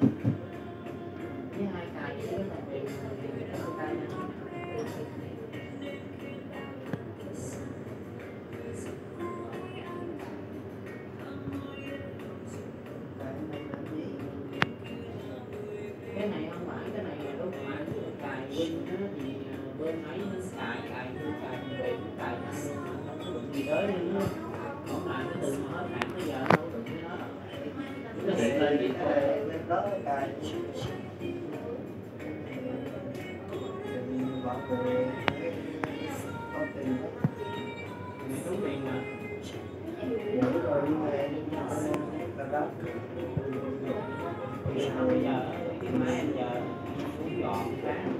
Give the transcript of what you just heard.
cái cái này không phải, cái này là lúc mà anh cài win nó thì à, bên ấy nó cài cài như cài bị cài nhanh luôn mà không có đụng gì tới luôn á không lại cái từ mà hết bây giờ cái máy anh giờ cũng dọn sáng